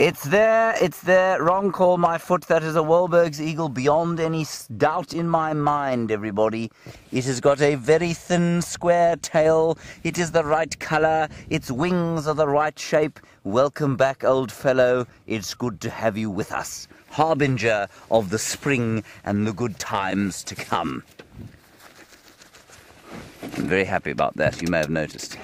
It's there, it's there. Wrong call, my foot. That is a Wahlberg's eagle beyond any doubt in my mind, everybody. It has got a very thin, square tail. It is the right colour. Its wings are the right shape. Welcome back, old fellow. It's good to have you with us. Harbinger of the spring and the good times to come. I'm very happy about that, you may have noticed.